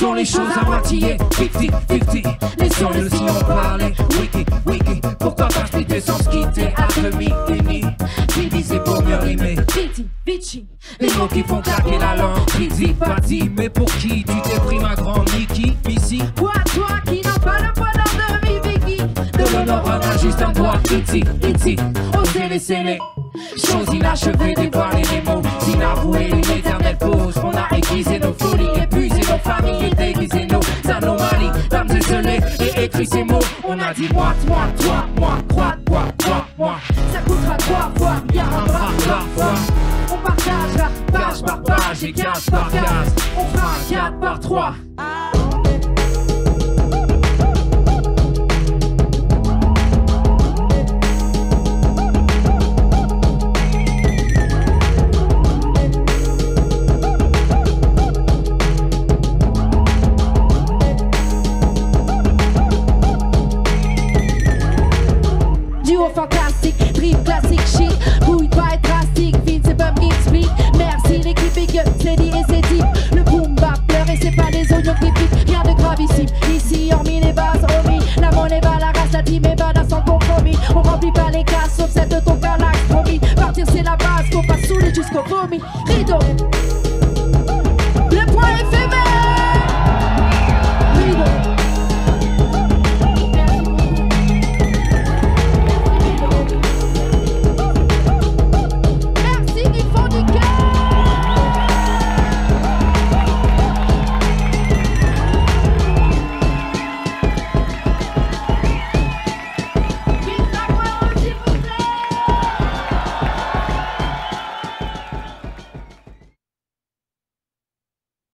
sont les choses à moitié. 50-50 Laissons le sillon parler Wiki, wiki. Pourquoi pas splitter sans se quitter midi Qui dit c'est pour mieux rimer? Viti, Vici. Les mots qui font claquer la langue. Piti, pati Mais pour qui tu t'es pris ma grande Niki Ici. Toi, toi qui n'as pas le bonheur de vivre Vicky? De l'honneur on a juste un doigt Iti, iti Osez laisser les Choses inachevées, dévoiler les mots Inavouer une éternelle pause On a aiguisé nos folies, On a dit moi, toi, toi, moi, crois, toi, toi, moi. Ça coûtera trois fois bien un bras bras par fois. On partagera Page par page et case par case. On fera un 4 par 3 fantastique, trip classique chic. Bouille pas être drastique, vite c'est pas qui explique Merci l'équipe et que c'est dit et c'est type Le boom bap pleure et c'est pas les oignons qui piquent. Rien de gravissime, ici hormis les bases hormis La monnaie bat la race, la team est badass sans compromis. On remplit pas les cases sauf celle de ton galax promis. Partir c'est la base, faut pas saouler jusqu'au vomi. Rideau